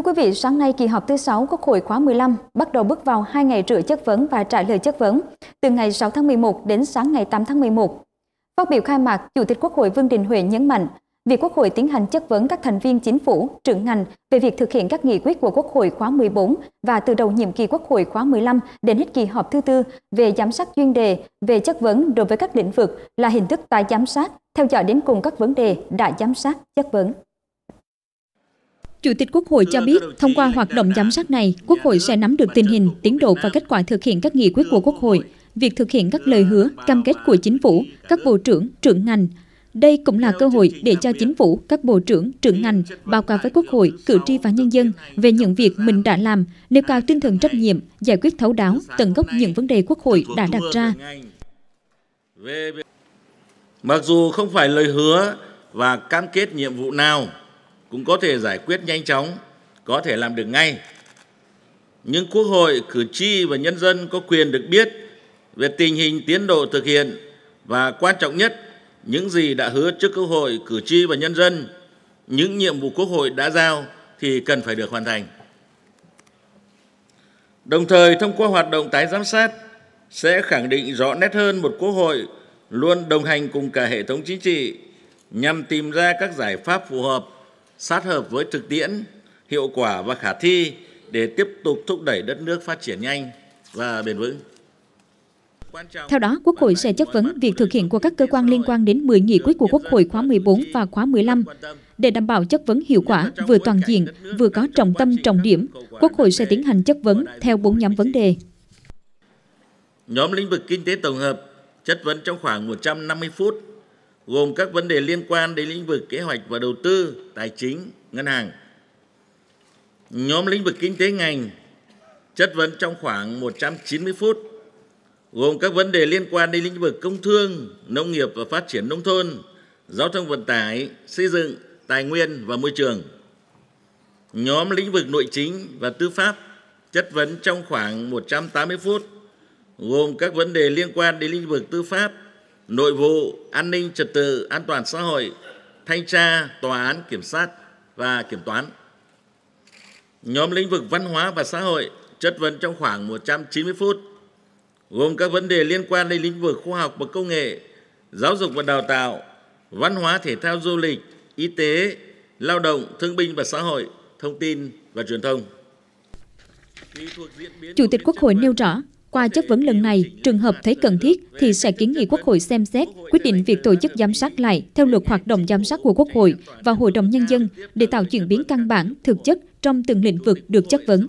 Thưa quý vị, sáng nay kỳ họp thứ 6 Quốc hội khóa 15 bắt đầu bước vào 2 ngày rưỡi chất vấn và trả lời chất vấn, từ ngày 6 tháng 11 đến sáng ngày 8 tháng 11. Phát biểu khai mạc, Chủ tịch Quốc hội Vương Đình Huệ nhấn mạnh, việc Quốc hội tiến hành chất vấn các thành viên chính phủ, trưởng ngành về việc thực hiện các nghị quyết của Quốc hội khóa 14 và từ đầu nhiệm kỳ Quốc hội khóa 15 đến hết kỳ họp thứ tư về giám sát chuyên đề về chất vấn đối với các lĩnh vực là hình thức tái giám sát, theo dõi đến cùng các vấn đề đã giám sát chất vấn. Chủ tịch Quốc hội cho biết, thông qua hoạt động giám sát này, Quốc hội sẽ nắm được tình hình, tiến độ và kết quả thực hiện các nghị quyết của Quốc hội, việc thực hiện các lời hứa, cam kết của chính phủ, các bộ trưởng, trưởng ngành. Đây cũng là cơ hội để cho chính phủ, các bộ trưởng, trưởng ngành báo cáo với Quốc hội, cử tri và nhân dân về những việc mình đã làm, nêu cao tinh thần trách nhiệm, giải quyết thấu đáo, tận gốc những vấn đề Quốc hội đã đặt ra. Mặc dù không phải lời hứa và cam kết nhiệm vụ nào cũng có thể giải quyết nhanh chóng, có thể làm được ngay. Nhưng Quốc hội, cử tri và nhân dân có quyền được biết về tình hình tiến độ thực hiện và quan trọng nhất, những gì đã hứa trước Quốc hội, cử tri và nhân dân, những nhiệm vụ Quốc hội đã giao thì cần phải được hoàn thành. Đồng thời, thông qua hoạt động tái giám sát sẽ khẳng định rõ nét hơn một Quốc hội luôn đồng hành cùng cả hệ thống chính trị nhằm tìm ra các giải pháp phù hợp sát hợp với thực tiễn, hiệu quả và khả thi để tiếp tục thúc đẩy đất nước phát triển nhanh và bền vững. Theo đó, Quốc hội sẽ chất vấn việc thực hiện của các cơ quan liên quan đến 10 nghị quyết của Quốc hội khóa 14 và khóa 15. Để đảm bảo chất vấn hiệu quả, vừa toàn diện, vừa có trọng tâm trọng điểm, Quốc hội sẽ tiến hành chất vấn theo 4 nhóm vấn đề. Nhóm lĩnh vực kinh tế tổng hợp chất vấn trong khoảng 150 phút gồm các vấn đề liên quan đến lĩnh vực kế hoạch và đầu tư, tài chính, ngân hàng. Nhóm lĩnh vực kinh tế ngành chất vấn trong khoảng 190 phút, gồm các vấn đề liên quan đến lĩnh vực công thương, nông nghiệp và phát triển nông thôn, giao thông vận tải, xây dựng, tài nguyên và môi trường. Nhóm lĩnh vực nội chính và tư pháp chất vấn trong khoảng 180 phút, gồm các vấn đề liên quan đến lĩnh vực tư pháp, nội vụ, an ninh trật tự, an toàn xã hội, thanh tra, tòa án, kiểm sát và kiểm toán. Nhóm lĩnh vực văn hóa và xã hội chất vấn trong khoảng 190 phút, gồm các vấn đề liên quan đến lĩnh vực khoa học và công nghệ, giáo dục và đào tạo, văn hóa thể thao du lịch, y tế, lao động, thương binh và xã hội, thông tin và truyền thông. Chủ tịch Quốc hội nêu rõ, qua chất vấn lần này, trường hợp thấy cần thiết thì sẽ kiến nghị Quốc hội xem xét quyết định việc tổ chức giám sát lại theo luật hoạt động giám sát của Quốc hội và Hội đồng Nhân dân để tạo chuyển biến căn bản, thực chất trong từng lĩnh vực được chất vấn.